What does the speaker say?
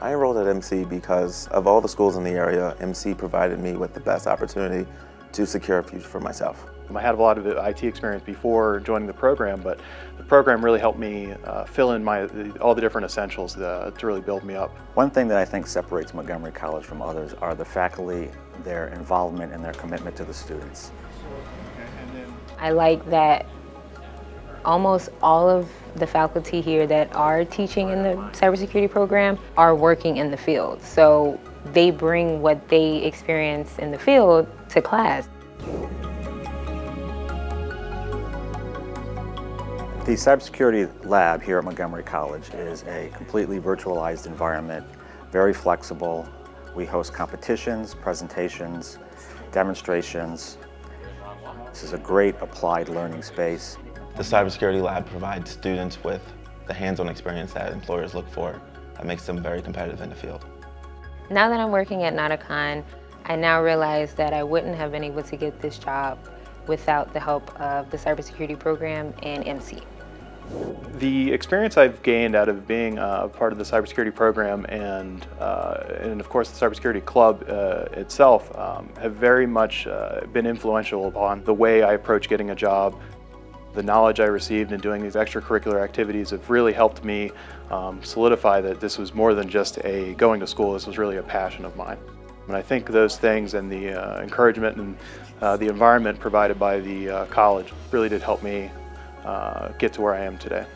I enrolled at MC because of all the schools in the area, MC provided me with the best opportunity to secure a future for myself. I had a lot of IT experience before joining the program, but the program really helped me uh, fill in my all the different essentials to really build me up. One thing that I think separates Montgomery College from others are the faculty, their involvement and their commitment to the students. I like that almost all of the faculty here that are teaching in the cybersecurity program are working in the field. So they bring what they experience in the field to class. The cybersecurity lab here at Montgomery College is a completely virtualized environment, very flexible. We host competitions, presentations, demonstrations. This is a great applied learning space. The cybersecurity lab provides students with the hands-on experience that employers look for that makes them very competitive in the field. Now that I'm working at Nauticon, I now realize that I wouldn't have been able to get this job without the help of the cybersecurity program and MC. The experience I've gained out of being uh, part of the cybersecurity program and, uh, and of course the cybersecurity club uh, itself um, have very much uh, been influential upon the way I approach getting a job, the knowledge I received in doing these extracurricular activities have really helped me um, solidify that this was more than just a going to school, this was really a passion of mine. And I think those things and the uh, encouragement and uh, the environment provided by the uh, college really did help me uh, get to where I am today.